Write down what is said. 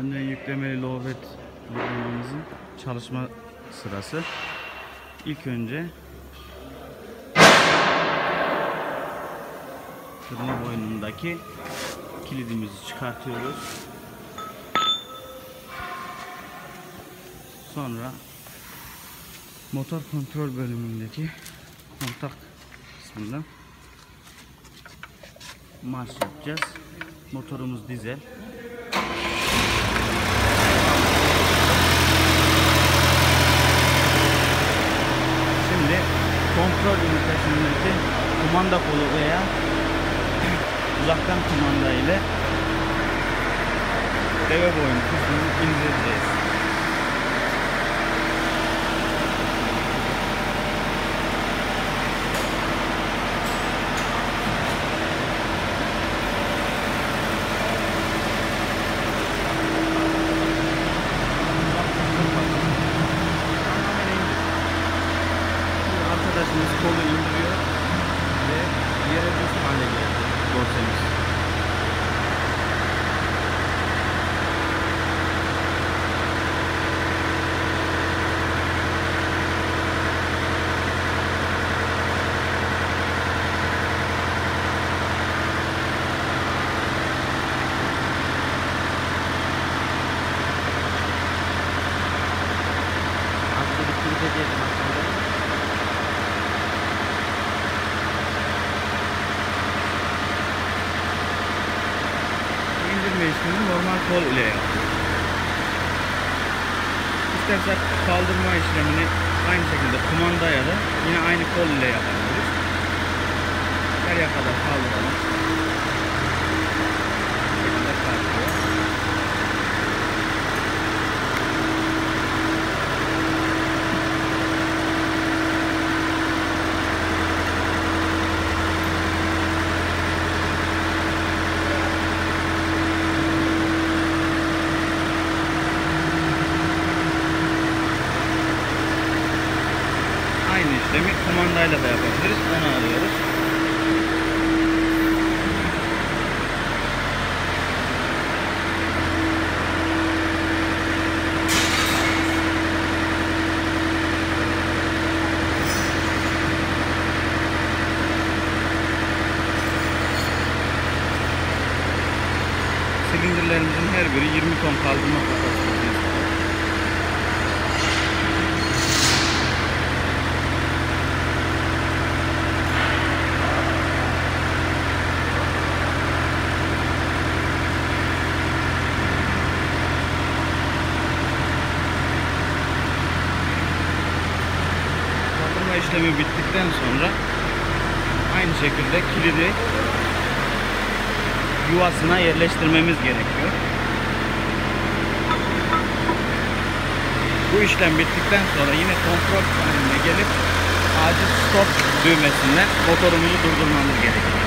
Önden yüklemeli lovet uygulamamızın çalışma sırası. İlk önce kırma boynundaki kilidimizi çıkartıyoruz. Sonra motor kontrol bölümündeki kontak kısmından marş yapacağız. Motorumuz dizel. Ünitesindeki kumanda kolu veya uzaktan kumanda ile deve boyun kısmını indireceğiz. Arkadaşımız kolu indiriyor ve yere düz hale geldi dorsemiz. İşlemi normal kol ile yapıyoruz. İstersek kaldırma işlemini aynı şekilde kumandaya da yine aynı kol ile yapabiliriz. Nereye kadar kaldıralım. Bu şekilde kaldırıyor. İşlemi kumandayla da yapabiliriz. Onu alıyoruz. Silindirlerimizin her biri 20 ton kaldırma kapasitesine Kapatma işlemi bittikten sonra aynı şekilde kilidi yuvasına yerleştirmemiz gerekiyor. Bu işlem bittikten sonra yine kontrol paneline gelip acil stop düğmesinden motorumuzu durdurmamız gerekiyor.